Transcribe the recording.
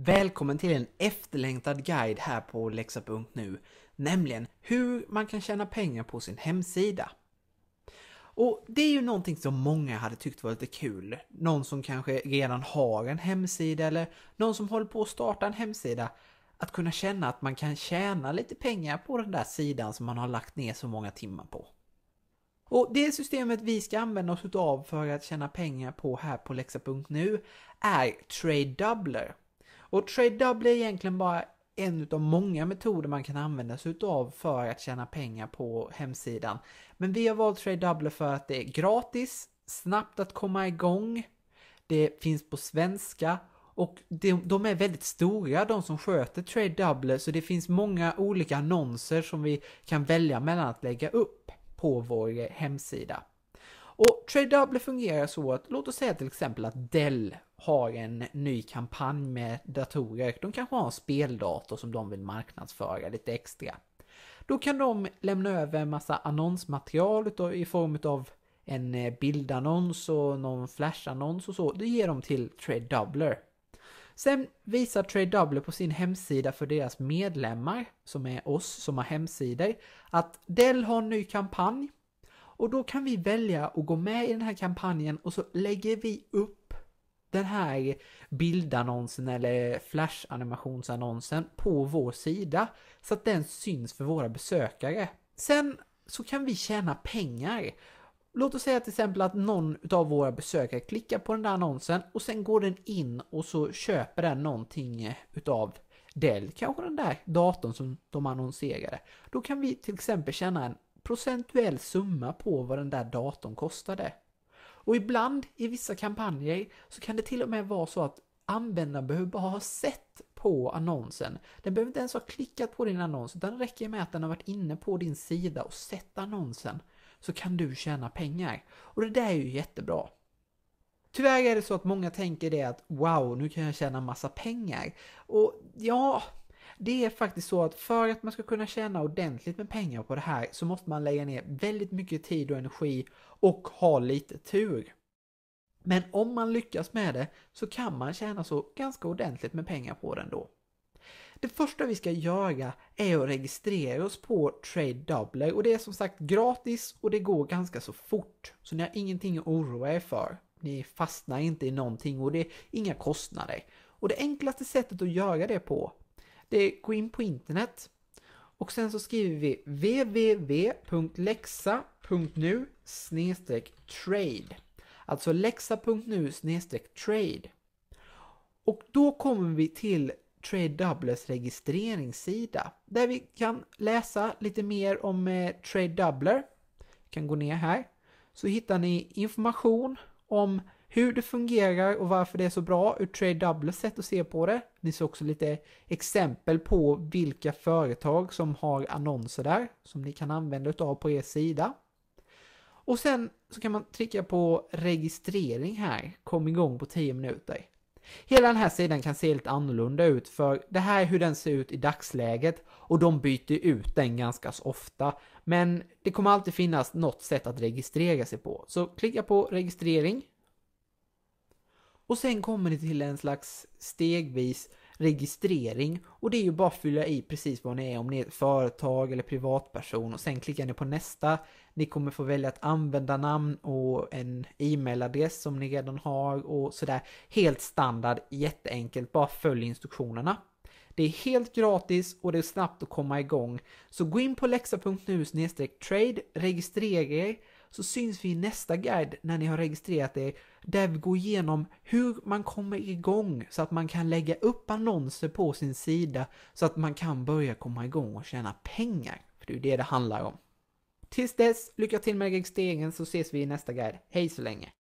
Välkommen till en efterlängtad guide här på Lexa.nu, nämligen hur man kan tjäna pengar på sin hemsida. Och det är ju någonting som många hade tyckt var lite kul. Någon som kanske redan har en hemsida eller någon som håller på att starta en hemsida. Att kunna känna att man kan tjäna lite pengar på den där sidan som man har lagt ner så många timmar på. Och det systemet vi ska använda oss utav för att tjäna pengar på här på Lexa.nu är Trade Doubler. Och Trade blir är egentligen bara en av många metoder man kan använda sig utav för att tjäna pengar på hemsidan. Men vi har valt TradeDouble för att det är gratis, snabbt att komma igång, det finns på svenska och de, är väldigt stora de som sköter TradeDouble så det finns många olika annonser som vi kan välja mellan att lägga upp på vår hemsida. Och TradeDouble fungerar så att, låt oss säga till exempel att Dell har en ny kampanj med datorer. De kanske har en speldator som de vill marknadsföra lite extra. Då kan de lämna över en massa annonsmaterial i form av en eh, bildannons och någon flashannons och så. Det ger de till Trade Doubler. Sen visar Trade Doubler på sin hemsida för deras medlemmar, som är oss som har hemsidor, att Dell har en ny kampanj. Och då kan vi välja att gå med i den här kampanjen och så lägger vi upp den här bildannonsen eller flashanimationsannonsen på vår sida så att den syns för våra besökare. Sen så kan vi tjäna pengar. Låt oss säga till exempel att någon av våra besökare klickar på den där annonsen och sen går den in och så köper den någonting utav Dell, kanske den där datorn som de annonserade. Då kan vi till exempel tjäna en procentuell summa på vad den där datorn kostade. Och ibland i vissa kampanjer så kan det till och med vara så att användaren behöver bara ha sett på annonsen. Den behöver inte ens ha klickat på din annons, utan det räcker med att den har varit inne på din sida och sett annonsen. Så kan du tjäna pengar. Och det där är ju jättebra. Tyvärr är det så att många tänker det att wow, nu kan jag tjäna massa pengar. Och ja, det är faktiskt så att för att man ska kunna tjäna ordentligt med pengar på det här så måste man lägga ner väldigt mycket tid och energi och ha lite tur. Men om man lyckas med det så kan man tjäna så ganska ordentligt med pengar på det ändå. Det första vi ska göra är att registrera oss på Trade Doubler och det är som sagt gratis och det går ganska så fort. Så ni har ingenting att oroa er för. Ni fastnar inte i någonting och det är inga kostnader. Och det enklaste sättet att göra det på det är gå in på internet och sen så skriver vi www.lexa.nu trade. Alltså lexa.nu trade. Och då kommer vi till Trade Doublers registreringssida där vi kan läsa lite mer om eh, Trade Doubler. Vi kan gå ner här så hittar ni information om hur det fungerar och varför det är så bra ur Trade Doubles sätt att se på det. Ni ser också lite exempel på vilka företag som har annonser där som ni kan använda utav på er sida. Och sen så kan man trycka på registrering här, kom igång på 10 minuter. Hela den här sidan kan se lite annorlunda ut för det här är hur den ser ut i dagsläget och de byter ut den ganska ofta. Men det kommer alltid finnas något sätt att registrera sig på. Så klicka på registrering och sen kommer ni till en slags stegvis registrering och det är ju bara att fylla i precis vad ni är, om ni är ett företag eller privatperson och sen klickar ni på nästa. Ni kommer få välja ett användarnamn och en e-mailadress som ni redan har och sådär. Helt standard, jätteenkelt, bara följ instruktionerna. Det är helt gratis och det är snabbt att komma igång. Så gå in på lexa.nu trade, registrera er så syns vi i nästa guide när ni har registrerat er där vi går igenom hur man kommer igång så att man kan lägga upp annonser på sin sida så att man kan börja komma igång och tjäna pengar. För det är ju det det handlar om. Tills dess, lycka till med registreringen så ses vi i nästa guide. Hej så länge!